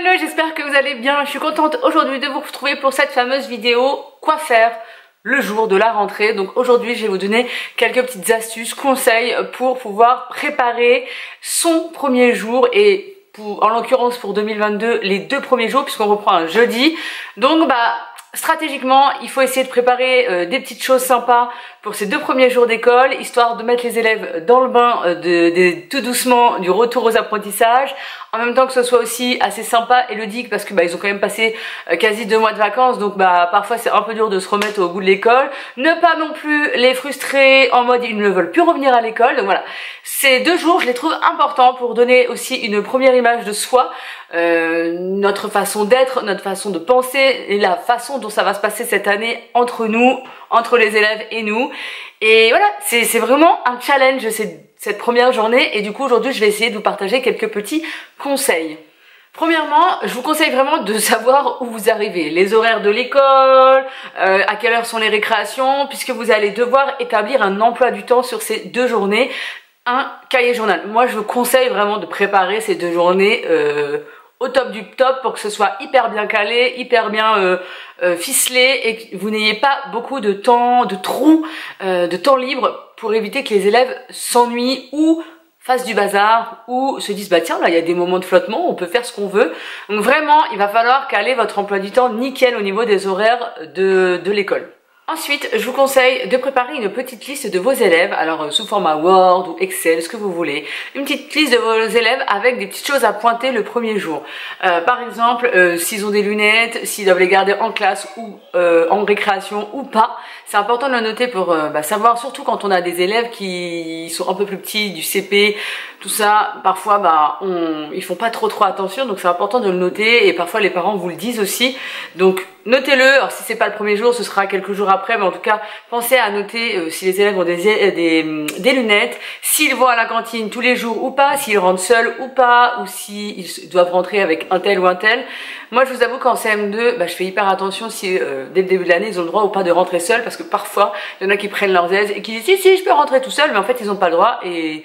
hello, j'espère que vous allez bien. Je suis contente aujourd'hui de vous retrouver pour cette fameuse vidéo quoi faire le jour de la rentrée. Donc aujourd'hui, je vais vous donner quelques petites astuces, conseils pour pouvoir préparer son premier jour et en l'occurrence pour 2022 les deux premiers jours puisqu'on reprend un jeudi. Donc bah stratégiquement, il faut essayer de préparer euh, des petites choses sympas pour ces deux premiers jours d'école, histoire de mettre les élèves dans le bain euh, de, tout doucement du retour aux apprentissages, en même temps que ce soit aussi assez sympa et ludique parce que bah, ils ont quand même passé euh, quasi deux mois de vacances, donc bah parfois c'est un peu dur de se remettre au goût de l'école. Ne pas non plus les frustrer en mode ils ne veulent plus revenir à l'école. Donc voilà, ces deux jours je les trouve importants pour donner aussi une première image de soi, euh, notre façon d'être, notre façon de penser et la façon dont ça va se passer cette année entre nous, entre les élèves et nous. Et voilà, c'est vraiment un challenge cette, cette première journée et du coup aujourd'hui je vais essayer de vous partager quelques petits conseils. Premièrement, je vous conseille vraiment de savoir où vous arrivez, les horaires de l'école, euh, à quelle heure sont les récréations, puisque vous allez devoir établir un emploi du temps sur ces deux journées, un cahier journal. Moi, je vous conseille vraiment de préparer ces deux journées euh, au top du top pour que ce soit hyper bien calé, hyper bien euh, ficelé et que vous n'ayez pas beaucoup de temps, de trous, de temps libre pour éviter que les élèves s'ennuient ou fassent du bazar ou se disent bah tiens là il y a des moments de flottement, on peut faire ce qu'on veut. Donc vraiment il va falloir caler votre emploi du temps nickel au niveau des horaires de, de l'école. Ensuite, je vous conseille de préparer une petite liste de vos élèves, alors euh, sous format Word ou Excel, ce que vous voulez. Une petite liste de vos élèves avec des petites choses à pointer le premier jour. Euh, par exemple, euh, s'ils ont des lunettes, s'ils doivent les garder en classe ou en récréation ou pas. C'est important de le noter pour bah, savoir, surtout quand on a des élèves qui sont un peu plus petits, du CP, tout ça, parfois bah, on, ils font pas trop trop attention, donc c'est important de le noter et parfois les parents vous le disent aussi. Donc notez-le, alors si c'est pas le premier jour, ce sera quelques jours après, mais en tout cas, pensez à noter euh, si les élèves ont des, euh, des, des lunettes, s'ils vont à la cantine tous les jours ou pas, s'ils rentrent seuls ou pas, ou s'ils doivent rentrer avec un tel ou un tel. Moi, je vous avoue qu'en CM2, bah, je fais hyper attention si euh, dès le début de l'année, ils ont le droit ou pas de rentrer seuls, parce que parfois, il y en a qui prennent leurs aises et qui disent si, si, je peux rentrer tout seul, mais en fait, ils n'ont pas le droit. Et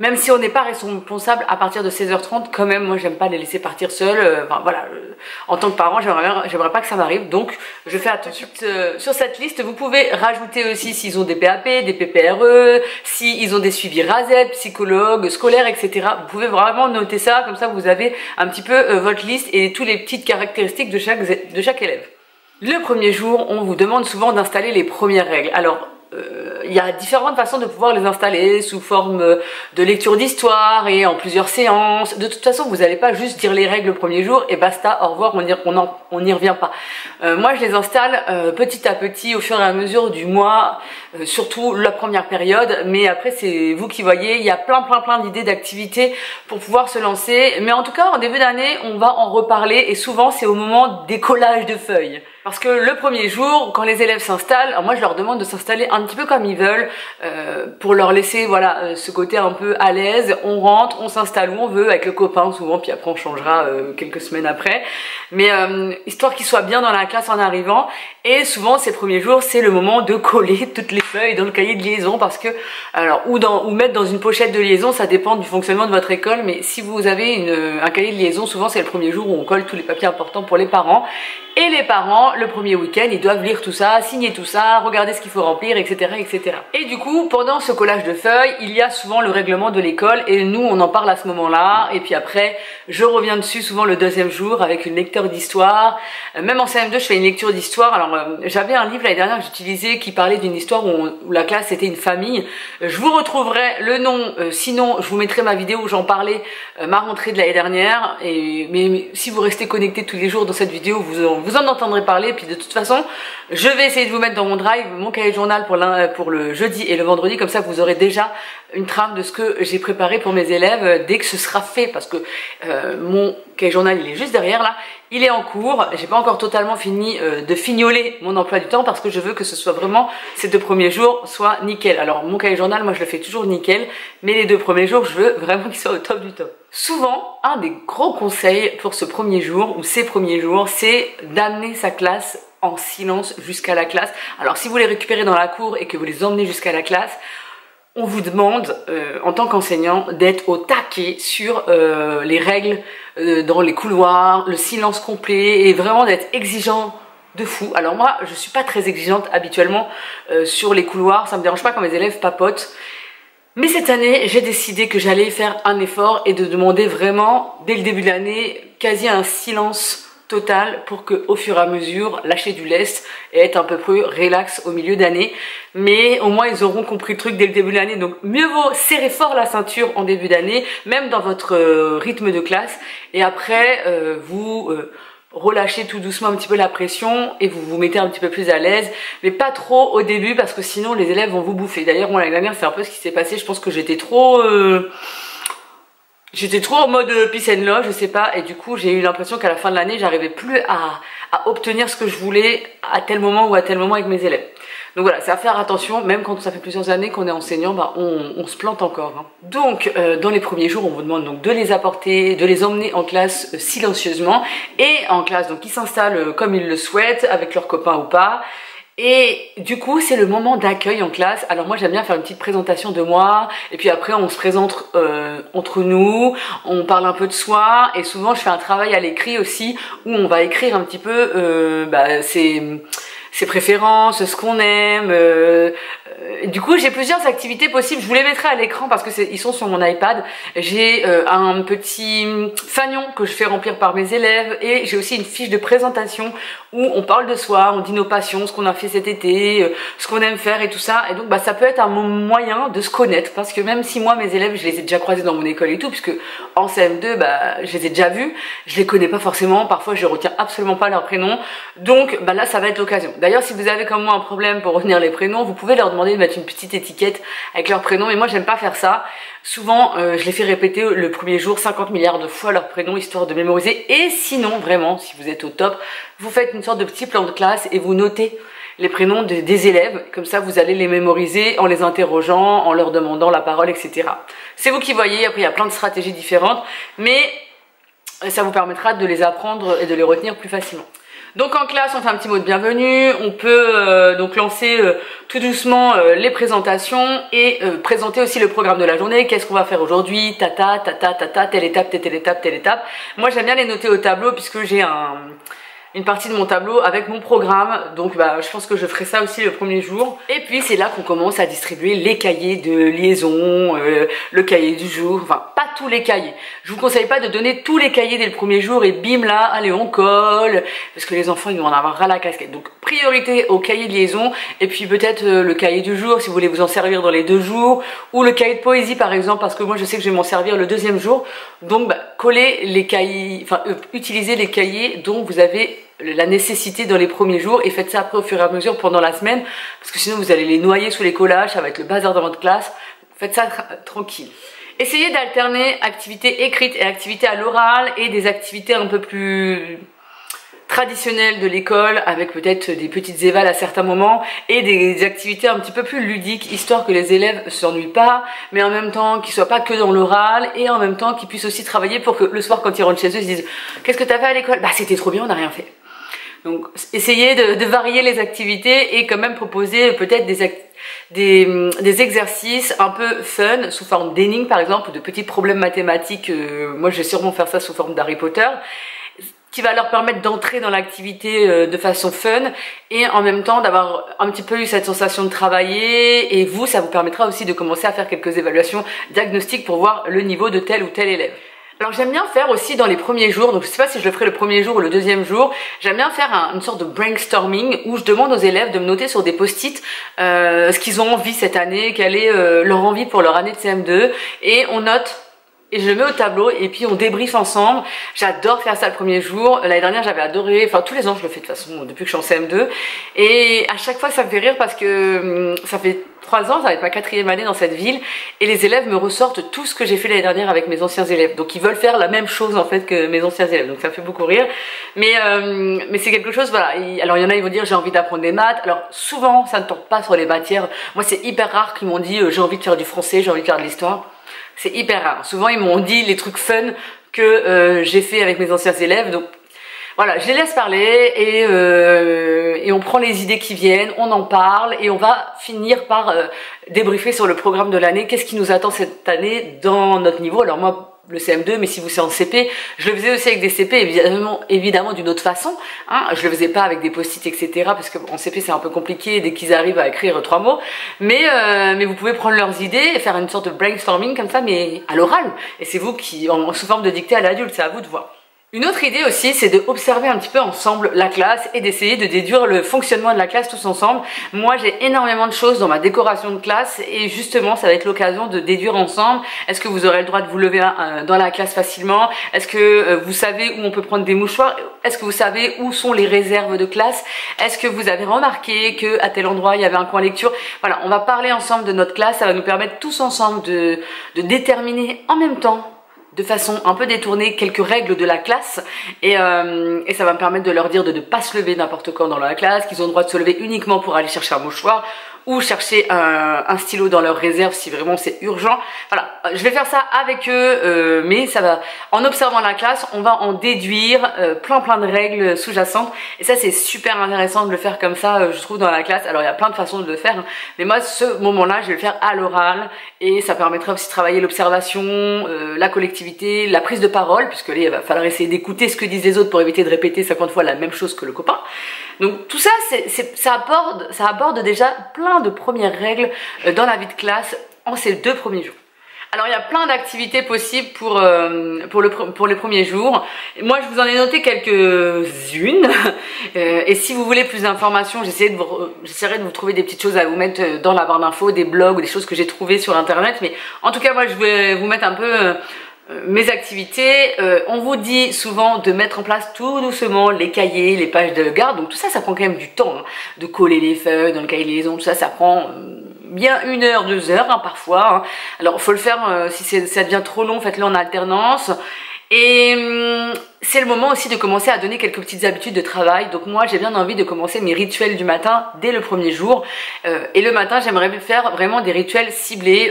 même si on n'est pas responsable à partir de 16h30, quand même, moi j'aime pas les laisser partir seuls. Euh, enfin voilà, euh, en tant que parent, j'aimerais pas que ça m'arrive, donc je fais attention. Euh, sur cette liste, vous pouvez rajouter aussi s'ils ont des PAP, des PPRE, s'ils ont des suivis RASET, psychologues, scolaires, etc. Vous pouvez vraiment noter ça, comme ça vous avez un petit peu votre liste et toutes les petites caractéristiques de chaque, de chaque élève. Le premier jour, on vous demande souvent d'installer les premières règles. Alors, euh, il y a différentes façons de pouvoir les installer sous forme de lecture d'histoire et en plusieurs séances. De toute façon, vous n'allez pas juste dire les règles le premier jour et basta, au revoir, on n'y revient pas. Euh, moi, je les installe euh, petit à petit au fur et à mesure du mois, surtout la première période. Mais après, c'est vous qui voyez, il y a plein, plein, plein d'idées, d'activités pour pouvoir se lancer. Mais en tout cas, en début d'année, on va en reparler et souvent, c'est au moment des collages de feuilles. Parce que le premier jour, quand les élèves s'installent, moi je leur demande de s'installer un petit peu comme ils veulent, euh, pour leur laisser voilà euh, ce côté un peu à l'aise. On rentre, on s'installe où on veut, avec le copain souvent, puis après on changera euh, quelques semaines après. Mais histoire qu'ils soient bien dans la classe en arrivant. Et souvent ces premiers jours, c'est le moment de coller toutes les feuilles dans le cahier de liaison, parce que alors ou dans ou mettre dans une pochette de liaison, ça dépend du fonctionnement de votre école. Mais si vous avez une, un cahier de liaison, souvent c'est le premier jour où on colle tous les papiers importants pour les parents. Et les parents, le premier week-end, ils doivent lire tout ça, signer tout ça, regarder ce qu'il faut remplir, etc., etc. Et du coup, pendant ce collage de feuilles, il y a souvent le règlement de l'école et nous, on en parle à ce moment-là. Et puis après, je reviens dessus souvent le deuxième jour avec une lecture d'histoire. Euh, même en CM2, je fais une lecture d'histoire. Alors, euh, j'avais un livre l'année dernière que j'utilisais qui parlait d'une histoire où, la classe était une famille. Euh, je vous retrouverai le nom. sinon, je vous mettrai ma vidéo où j'en parlais, ma rentrée de l'année dernière. Et mais, si vous restez connecté tous les jours dans cette vidéo, vous en entendrez parler. Puis de toute façon, je vais essayer de vous mettre dans mon drive mon cahier journal pour, pour le jeudi et le vendredi. Comme ça, vous aurez déjà une trame de ce que j'ai préparé pour mes élèves euh, dès que ce sera fait. Parce que euh, mon cahier journal, il est juste derrière là. Il est en cours. J'ai pas encore totalement fini euh, de fignoler mon emploi du temps parce que je veux que ce soit vraiment ces deux premiers jours soit nickel. Alors mon cahier journal, moi je le fais toujours nickel. Mais les deux premiers jours, je veux vraiment qu'il soit au top du top. Souvent, un des gros conseils pour ce premier jour ou ces premiers jours, c'est d'amener sa classe en silence jusqu'à la classe. Alors si vous les récupérez dans la cour et que vous les emmenez jusqu'à la classe, on vous demande euh, en tant qu'enseignant d'être au taquet sur euh, les règles euh, dans les couloirs, le silence complet et vraiment d'être exigeant de fou. Alors moi, je suis pas très exigeante habituellement sur les couloirs, ça me dérange pas quand mes élèves papotent. Mais cette année, j'ai décidé que j'allais faire un effort et de demander vraiment, dès le début de l'année, quasi un silence total pour que au fur et à mesure lâcher du lest et être un peu plus relax au milieu d'année. Mais au moins ils auront compris le truc dès le début de l'année. Donc mieux vaut serrer fort la ceinture en début d'année même dans votre euh, rythme de classe. Et après euh, vous euh, relâchez tout doucement un petit peu la pression et vous vous mettez un petit peu plus à l'aise mais pas trop au début parce que sinon les élèves vont vous bouffer. D'ailleurs moi l'année dernière c'est un peu ce qui s'est passé. Je pense que j'étais trop J'étais trop en mode euh, peace and love, je sais pas, et du coup j'ai eu l'impression qu'à la fin de l'année j'arrivais plus à, obtenir ce que je voulais à tel moment ou à tel moment avec mes élèves. Donc voilà, c'est à faire attention, même quand ça fait plusieurs années qu'on est enseignant, bah on, se plante encore. Hein. Donc euh, dans les premiers jours, on vous demande donc de les apporter, de les emmener en classe euh, silencieusement, et en classe donc ils s'installent comme ils le souhaitent, avec leurs copains ou pas, et du coup, c'est le moment d'accueil en classe. Alors moi, j'aime bien faire une petite présentation de moi. Et puis après, on se présente euh, entre nous, on parle un peu de soi. Et souvent, je fais un travail à l'écrit aussi, où on va écrire un petit peu euh, bah, ses, ses préférences, ce qu'on aime, euh, euh, du coup, j'ai plusieurs activités possibles. Je vous les mettrai à l'écran parce que ils sont sur mon iPad. J'ai un petit fanion que je fais remplir par mes élèves et j'ai aussi une fiche de présentation où on parle de soi, on dit nos passions, ce qu'on a fait cet été, euh, ce qu'on aime faire et tout ça. Et donc, bah, ça peut être un moyen de se connaître parce que même si moi, mes élèves, je les ai déjà croisés dans mon école et tout, puisque en CM2, bah, je les ai déjà vus, je les connais pas forcément. Parfois, je retiens absolument pas leur prénom. Donc, bah, là, ça va être l'occasion. D'ailleurs, si vous avez comme moi un problème pour retenir les prénoms, vous pouvez leur demander de mettre une petite étiquette avec leur prénom. Et moi, j'aime pas faire ça. Souvent, euh, je les fais répéter le premier jour 50 milliards de fois leur prénom, histoire de mémoriser. Et sinon, vraiment, si vous êtes au top, vous faites une sorte de petit plan de classe et vous notez les prénoms des élèves. Comme ça, vous allez les mémoriser en les interrogeant, en leur demandant la parole, etc. C'est vous qui voyez. Après, il y a plein de stratégies différentes. Mais ça vous permettra de les apprendre et de les retenir plus facilement. Donc en classe, on fait un petit mot de bienvenue, on peut euh, donc lancer euh, tout doucement euh, les présentations et présenter aussi le programme de la journée, qu'est-ce qu'on va faire aujourd'hui, tata, tata, tata, telle étape, telle étape, telle étape. Moi j'aime bien les noter au tableau puisque j'ai un une partie de mon tableau avec mon programme. Donc bah, je pense que je ferai ça aussi le premier jour. Et puis c'est là qu'on commence à distribuer les cahiers de liaison, euh, le cahier du jour, enfin pas tous les cahiers. Je vous conseille pas de donner tous les cahiers dès le premier jour et bim là, allez on colle, parce que les enfants ils vont en avoir ras la casquette. Donc priorité au cahier de liaison et puis peut-être euh, le cahier du jour si vous voulez vous en servir dans les deux jours ou le cahier de poésie par exemple parce que moi je sais que je vais m'en servir le deuxième jour. Donc bah, les cahiers, enfin euh, utilisez les cahiers dont vous avez la nécessité dans les premiers jours et faites ça après au fur et à mesure pendant la semaine parce que sinon vous allez les noyer sous les collages, ça va être le bazar dans votre classe. Faites ça tranquille. Essayez d'alterner activités écrites et activités à l'oral et des activités un peu plus traditionnelles de l'école avec peut-être des petites évals à certains moments et des activités un petit peu plus ludiques histoire que les élèves ne s'ennuient pas mais en même temps qu'ils soient pas que dans l'oral et en même temps qu'ils puissent aussi travailler pour que le soir quand ils rentrent chez eux ils se disent qu'est-ce que tu as fait à l'école? Bah c'était trop bien on n'a rien fait. Donc essayez de, varier les activités et quand même proposer peut-être des, des, exercices un peu fun sous forme d'énigmes par exemple ou de petits problèmes mathématiques. Euh, moi je vais sûrement faire ça sous forme d'Harry Potter qui va leur permettre d'entrer dans l'activité euh, de façon fun et en même temps d'avoir un petit peu eu cette sensation de travailler et vous ça vous permettra aussi de commencer à faire quelques évaluations diagnostiques pour voir le niveau de tel ou tel élève. Alors j'aime bien faire aussi dans les premiers jours, donc je sais pas si je le ferai le premier jour ou le deuxième jour, j'aime bien faire une sorte de brainstorming où je demande aux élèves de me noter sur des post-it euh, ce qu'ils ont envie cette année, quelle est euh, leur envie pour leur année de CM2 et on note et je le mets au tableau et puis on débriefe ensemble. J'adore faire ça le premier jour. L'année dernière j'avais adoré, enfin tous les ans je le fais de toute façon depuis que je suis en CM2 et à chaque fois ça me fait rire parce que hum, ça fait trois ans, ça va être ma quatrième année dans cette ville et les élèves me ressortent tout ce que j'ai fait l'année dernière avec mes anciens élèves. Donc ils veulent faire la même chose en fait que mes anciens élèves. Donc ça me fait beaucoup rire. Mais, euh, mais c'est quelque chose, voilà. alors il y en a, ils vont dire j'ai envie d'apprendre des maths. Alors souvent ça ne tombe pas sur les matières. Moi c'est hyper rare qu'ils m'ont dit euh, j'ai envie de faire du français, j'ai envie de faire de l'histoire. C'est hyper rare. Souvent, ils m'ont dit les trucs fun que euh, j'ai fait avec mes anciens élèves. Donc, Voilà, je les laisse parler et, euh, et on prend les idées qui viennent, on en parle et on va finir par euh, débriefer sur le programme de l'année, qu'est-ce qui nous attend cette année dans notre niveau? Alors moi, le CM2, mais si vous c'est en CP, je le faisais aussi avec des CP, évidemment, évidemment d'une autre façon. Hein. Je le faisais pas avec des post-it, etc. Parce qu'en CP c'est un peu compliqué dès qu'ils arrivent à écrire trois mots. Mais euh, mais vous pouvez prendre leurs idées et faire une sorte de brainstorming comme ça, mais à l'oral. Et c'est vous qui, en, sous forme de dictée à l'adulte, c'est à vous de voir. Une autre idée aussi, c'est d'observer un petit peu ensemble la classe et d'essayer de déduire le fonctionnement de la classe tous ensemble. Moi, j'ai énormément de choses dans ma décoration de classe et justement, ça va être l'occasion de déduire ensemble. Est-ce que vous aurez le droit de vous lever euh, dans la classe facilement? Est-ce que euh, vous savez où on peut prendre des mouchoirs? Est-ce que vous savez où sont les réserves de classe? Est-ce que vous avez remarqué que à tel endroit il y avait un coin lecture? Voilà, on va parler ensemble de notre classe. Ça va nous permettre tous ensemble de, de déterminer en même temps de façon un peu détournée quelques règles de la classe. Et, euh, et ça va me permettre de leur dire de ne pas se lever n'importe quand dans la classe, qu'ils ont le droit de se lever uniquement pour aller chercher un mouchoir ou chercher un, un, stylo dans leur réserve si vraiment c'est urgent. Voilà, je vais faire ça avec eux, euh, mais ça va. En observant la classe, on va en déduire euh, plein plein de règles sous-jacentes, et ça c'est super intéressant de le faire comme ça, euh, je trouve dans la classe. Alors il y a plein de façons de le faire, hein. mais moi ce moment-là, je vais le faire à l'oral, et ça permettra aussi de travailler l'observation, euh, la collectivité, la prise de parole, puisque là il va falloir essayer d'écouter ce que disent les autres pour éviter de répéter 50 fois la même chose que le copain. Donc tout ça, ça, aborde, ça aborde déjà plein de premières règles euh, dans la vie de classe en ces deux premiers jours. Alors il y a plein d'activités possibles pour, euh, pour, le, pour les premiers jours. Moi je vous en ai noté quelques-unes. Euh, et si vous voulez plus d'informations, j'essaierai de, vous, de vous trouver des petites choses à vous mettre dans la barre d'infos, des blogs ou des choses que j'ai trouvées sur internet. Mais en tout cas moi je vais vous mettre un peu mes activités, euh, on vous dit souvent de mettre en place tout doucement les cahiers, les pages de garde, donc tout ça, ça prend quand même du temps, hein. de coller les feuilles dans le cahier de liaison, tout ça, ça prend euh, bien une heure, deux heures hein, parfois. Hein. Alors, faut le faire, si ça devient trop long, faites-le en alternance. Et hum, c'est le moment aussi de commencer à donner quelques petites habitudes de travail. Donc moi, j'ai bien envie de commencer mes rituels du matin dès le premier jour. et le matin, j'aimerais faire vraiment des rituels ciblés.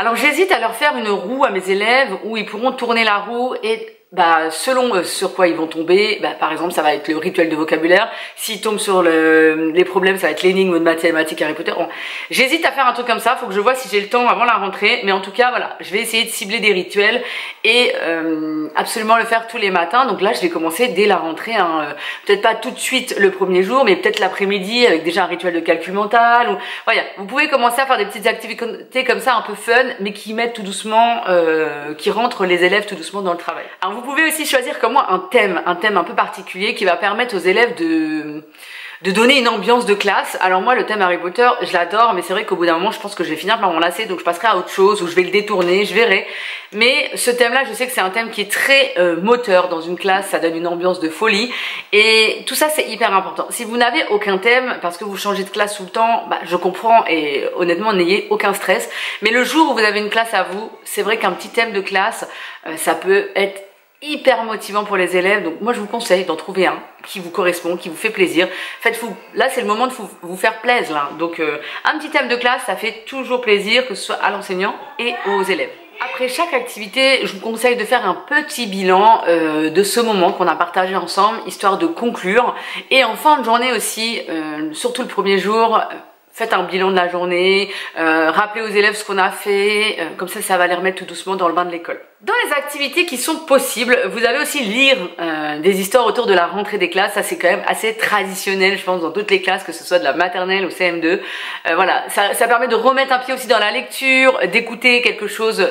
Alors j'hésite à leur faire une roue à mes élèves où ils pourront tourner la roue et bah, selon euh, sur quoi ils vont tomber, bah, par exemple, ça va être le rituel de vocabulaire. S'ils tombent sur le, les problèmes, ça va être l'énigme de mathématiques Harry Potter. J'hésite à faire un truc comme ça, faut que je vois si j'ai le temps avant la rentrée. Mais en tout cas, voilà, je vais essayer de cibler des rituels et euh, absolument le faire tous les matins. Donc là, je vais commencer dès la rentrée. Hein. Euh, peut-être pas tout de suite le premier jour, mais peut-être l'après-midi avec déjà un rituel de calcul mental. Ou... Voilà, vous pouvez commencer à faire des petites activités comme ça, un peu fun, mais qui mettent tout doucement, euh, qui rentrent les élèves tout doucement dans le travail. Pouvez aussi choisir comme moi un thème, un thème un peu particulier qui va permettre aux élèves de de donner une ambiance de classe. Alors moi, le thème Harry Potter, je l'adore, mais c'est vrai qu'au bout d'un moment, je pense que je vais finir par m'en lasser, donc je passerai à autre chose, ou je vais le détourner, je verrai. Mais ce thème-là, je sais que c'est un thème qui est très euh, moteur dans une classe, ça donne une ambiance de folie, et tout ça, c'est hyper important. Si vous n'avez aucun thème, parce que vous changez de classe tout le temps, bah, je comprends, et honnêtement, n'ayez aucun stress. Mais le jour où vous avez une classe à vous, c'est vrai qu'un petit thème de classe, euh, ça peut être hyper motivant pour les élèves. Donc moi je vous conseille d'en trouver un qui vous correspond, qui vous fait plaisir. Faites-vous, là c'est le moment de vous, faire plaisir. Donc euh, un petit thème de classe, ça fait toujours plaisir que ce soit à l'enseignant et aux élèves. Après chaque activité, je vous conseille de faire un petit bilan euh, de ce moment qu'on a partagé ensemble, histoire de conclure. Et en fin de journée aussi, euh, surtout le premier jour, faites un bilan de la journée, euh, rappelez aux élèves ce qu'on a fait, euh, comme ça ça va les remettre tout doucement dans le bain de l'école. Dans les activités qui sont possibles, vous avez aussi lire euh, des histoires autour de la rentrée des classes, ça c'est quand même assez traditionnel je pense dans toutes les classes, que ce soit de la maternelle ou CM2. voilà, ça, ça, permet de remettre un pied aussi dans la lecture, d'écouter quelque chose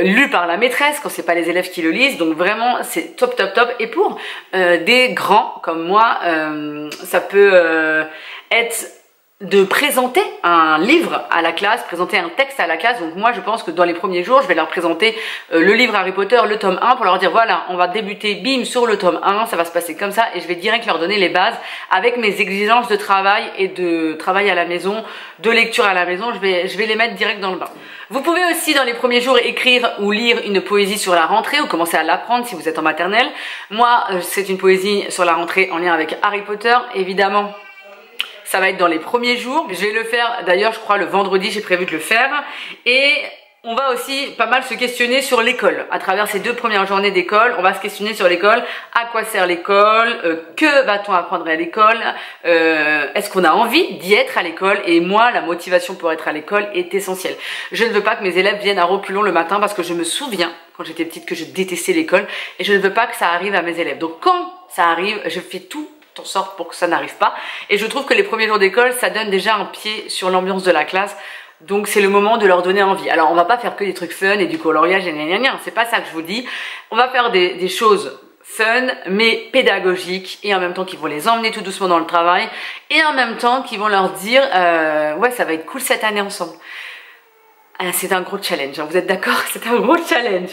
lu par la maîtresse quand c'est pas les élèves qui le lisent, donc vraiment c'est top top top. Et pour des grands comme moi, ça peut être de présenter un livre à la classe, présenter un texte à la classe. Donc moi je pense que dans les premiers jours, je vais leur présenter euh, le livre Harry Potter, le tome 1, pour leur dire voilà, on va débuter bim sur le tome 1, ça va se passer comme ça, et je vais direct leur donner les bases avec mes exigences de travail et de travail à la maison, de lecture à la maison, je vais, je vais les mettre direct dans le bain. Vous pouvez aussi dans les premiers jours écrire ou lire une poésie sur la rentrée ou commencer à l'apprendre si vous êtes en maternelle. Moi, euh, c'est une poésie sur la rentrée en lien avec Harry Potter, évidemment ça va être dans les premiers jours. Je vais le faire, d'ailleurs, je crois, le vendredi, j'ai prévu de le faire. Et on va aussi pas mal se questionner sur l'école. À travers ces deux premières journées d'école, on va se questionner sur l'école. À quoi sert l'école? Euh, Que va-t-on apprendre à l'école? Euh, Est-ce qu'on a envie d'y être à l'école? Et moi, la motivation pour être à l'école est essentielle. Je ne veux pas que mes élèves viennent à reculons le matin parce que je me souviens quand j'étais petite que je détestais l'école et je ne veux pas que ça arrive à mes élèves. Donc quand ça arrive, je fais tout en sorte pour que ça n'arrive pas. Et je trouve que les premiers jours d'école, ça donne déjà un pied sur l'ambiance de la classe. Donc c'est le moment de leur donner envie. Alors on va pas faire que des trucs fun et du coloriage et gna c'est pas ça que je vous dis. On va faire des, des choses fun mais pédagogiques et en même temps qui vont les emmener tout doucement dans le travail et en même temps qui vont leur dire euh, ouais ça va être cool cette année ensemble. Ah, c'est un gros challenge, hein. vous êtes d'accord? C'est un gros challenge.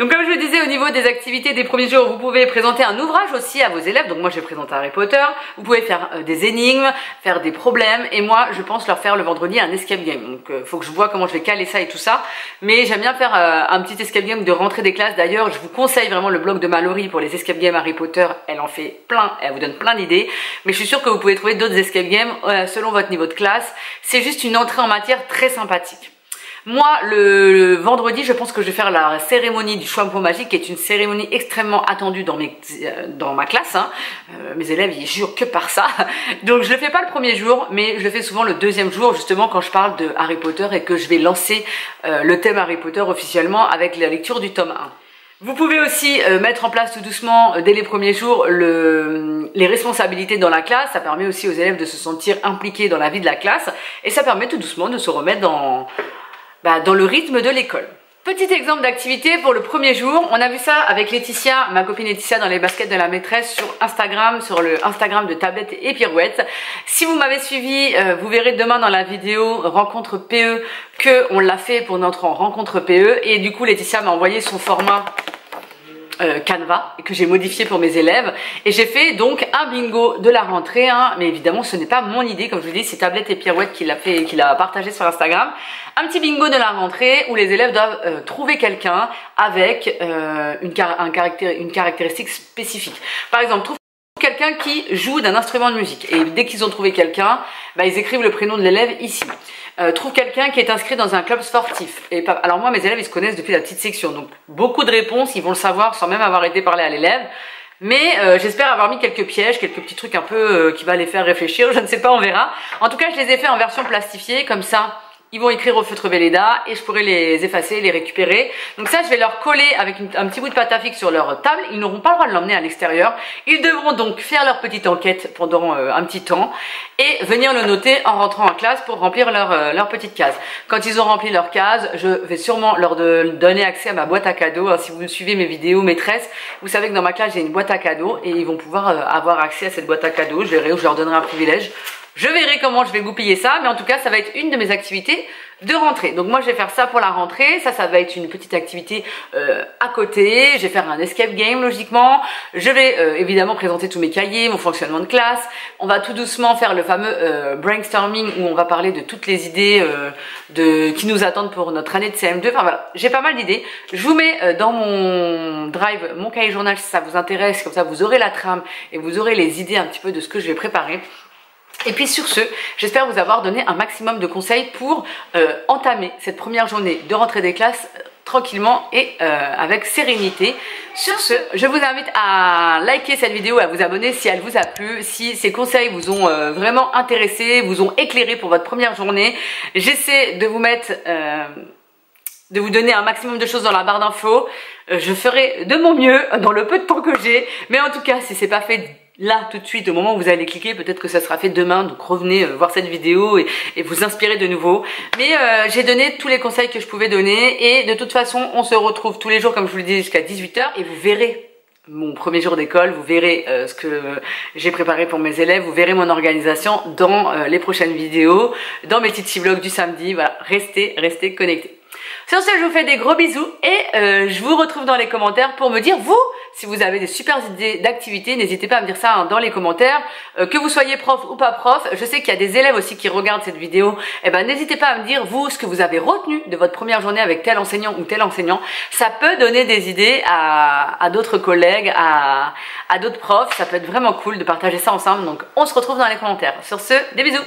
Donc comme je le disais au niveau des activités des premiers jours, vous pouvez présenter un ouvrage aussi à vos élèves. Donc moi je vais présenter Harry Potter, vous pouvez faire euh, des énigmes, faire des problèmes et moi je pense leur faire le vendredi un escape game. Donc euh, faut que je vois comment je vais caler ça et tout ça. Mais j'aime bien faire euh, un petit escape game de rentrée des classes. D'ailleurs je vous conseille vraiment le blog de Mallory pour les escape games Harry Potter. Elle en fait plein, elle vous donne plein d'idées. Mais je suis sûre que vous pouvez trouver d'autres escape games selon votre niveau de classe. C'est juste une entrée en matière très sympathique. Moi, le, vendredi, je pense que je vais faire la cérémonie du shampoo magique, qui est une cérémonie extrêmement attendue dans, mes, euh, dans ma classe. Hein. Euh, mes élèves, ils jurent que par ça. Donc, je le fais pas le premier jour, mais je le fais souvent le deuxième jour, justement, quand je parle de Harry Potter et que je vais lancer euh, le thème Harry Potter officiellement avec la lecture du tome 1. Vous pouvez aussi mettre en place tout doucement, dès les premiers jours, le, les responsabilités dans la classe. Ça permet aussi aux élèves de se sentir impliqués dans la vie de la classe. Et ça permet tout doucement de se remettre dans, bah, dans le rythme de l'école. Petit exemple d'activité pour le premier jour, on a vu ça avec Laetitia, ma copine Laetitia dans les baskets de la maîtresse sur Instagram, sur le Instagram de Tablette et Pirouette. Si vous m'avez suivi, euh, vous verrez demain dans la vidéo rencontre PE que on l'a fait pour notre rencontre PE et du coup Laetitia m'a envoyé son format euh, Canva que j'ai modifié pour mes élèves. Et j'ai fait donc un bingo de la rentrée hein, mais évidemment ce n'est pas mon idée. Comme je vous dis c'est Tablette et Pirouette qui l'a fait qui l'a partagé sur Instagram. Un petit bingo de la rentrée où les élèves doivent euh, trouver quelqu'un avec euh, une, une caractéristique spécifique. Par exemple quelqu'un qui joue d'un instrument de musique et dès qu'ils ont trouvé quelqu'un bah, ils écrivent le prénom de l'élève ici euh, trouve quelqu'un qui est inscrit dans un club sportif. Et alors moi, mes élèves, ils se connaissent depuis la petite section. Donc, beaucoup de réponses, ils vont le savoir sans même avoir été parlé à l'élève. Mais euh, j'espère avoir mis quelques pièges, quelques petits trucs un peu euh, qui va les faire réfléchir. Je ne sais pas, on verra. En tout cas, je les ai fait en version plastifiée. Comme ça, ils vont écrire au feutre Velleda et je pourrai les effacer, les récupérer. Donc ça, je vais leur coller avec un petit bout de pâte à fixe sur leur table. Ils n'auront pas le droit de l'emmener à l'extérieur. Ils devront donc faire leur petite enquête pendant euh, un petit temps et venir le noter en rentrant en classe pour remplir leur, euh, leur petite case. Quand ils ont rempli leur case, je vais sûrement leur donner accès à ma boîte à cadeaux. si vous suivez mes vidéos maîtresses, vous savez que dans ma classe, j'ai une boîte à cadeaux et ils vont pouvoir euh, avoir accès à cette boîte à cadeaux. Je verrai où je leur donnerai un privilège je verrai comment je vais goupiller ça, mais en tout cas, ça va être une de mes activités de rentrée. Donc moi, je vais faire ça pour la rentrée. Ça, ça va être une petite activité euh, à côté. Je vais faire un escape game, logiquement. Je vais euh, évidemment présenter tous mes cahiers, mon fonctionnement de classe. On va tout doucement faire le fameux euh, brainstorming où on va parler de toutes les idées de, qui nous attendent pour notre année de CM2. Enfin voilà, j'ai pas mal d'idées. Je vous mets dans mon drive, mon cahier journal si ça vous intéresse. Comme ça, vous aurez la trame et vous aurez les idées un petit peu de ce que je vais préparer. Et puis sur ce, j'espère vous avoir donné un maximum de conseils pour euh, entamer cette première journée de rentrée des classes euh, tranquillement et euh, avec sérénité. Sur ce, je vous invite à liker cette vidéo, à vous abonner si elle vous a plu, si ces conseils vous ont vraiment intéressé, vous ont éclairé pour votre première journée. J'essaie de vous mettre... de vous donner un maximum de choses dans la barre d'infos. je ferai de mon mieux dans le peu de temps que j'ai. Mais en tout cas, si c'est pas fait là tout de suite au moment où vous allez cliquer peut-être que ça sera fait demain donc revenez euh, voir cette vidéo et, vous inspirer de nouveau mais euh, j'ai donné tous les conseils que je pouvais donner et de toute façon on se retrouve tous les jours comme je vous le disais jusqu'à 18h et vous verrez mon premier jour d'école, vous verrez euh, ce que j'ai préparé pour mes élèves, vous verrez mon organisation dans les prochaines vidéos, dans mes petits vlogs du samedi, voilà, restez, restez connectés. Sur ce, je vous fais des gros bisous et euh, je vous retrouve dans les commentaires pour me dire, vous, si vous avez des super idées d'activités, n'hésitez pas à me dire ça dans les commentaires. Euh, que vous soyez prof ou pas prof, je sais qu'il y a des élèves aussi qui regardent cette vidéo. Eh ben, n'hésitez pas à me dire, vous, ce que vous avez retenu de votre première journée avec tel enseignant ou tel enseignant. Ça peut donner des idées à, d'autres collègues, à, à d'autres profs. Ça peut être vraiment cool de partager ça ensemble. Donc, on se retrouve dans les commentaires. Sur ce, des bisous